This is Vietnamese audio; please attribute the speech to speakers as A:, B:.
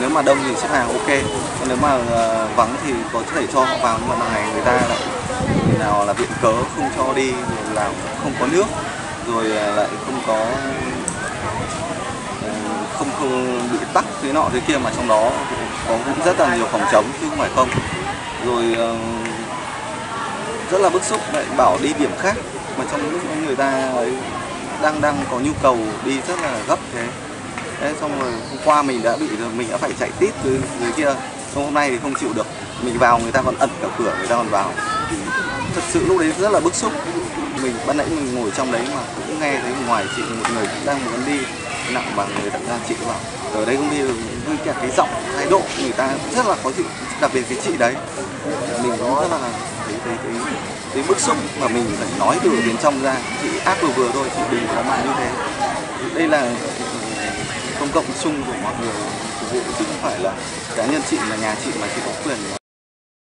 A: nếu mà đông thì xếp hàng ok. Nếu mà ờ, vắng thì có thể cho họ vào, nhưng mà lần này người ta lại nào là viện cớ không cho đi, rồi là không có nước, rồi ờ, lại không có ừ, không không bị tắc thế nọ thế kia mà trong đó có cũng rất là nhiều phòng chống, chứ không phải không. Rồi ờ, rất là bức xúc, lại bảo đi điểm khác, mà trong lúc người ta ấy đang đang có nhu cầu đi rất là gấp thế. Thế xong rồi hôm qua mình đã bị rồi mình đã phải chạy tít từ dưới kia. Xong hôm nay thì không chịu được. Mình vào người ta còn ẩn cả cửa người ta còn vào. Thật sự lúc đấy rất là bức xúc. Mình ban nãy mình ngồi trong đấy mà cũng nghe thấy ngoài chị một người cũng đang muốn đi. Nặng bằng người đặt ra chị vào, ở đây không đi với cả cái giọng thái độ người ta rất là khó chịu. Đặc biệt cái chị đấy. Mình cũng rất là thấy thấy thấy, thấy bức xúc. Mà mình phải nói từ bên trong ra. Chị ác vừa vừa thôi chị đừng có mà như thế. Đây là cộng chung của mọi người phục vụ chứ không phải là cá nhân chị là nhà chị mà chị có quyền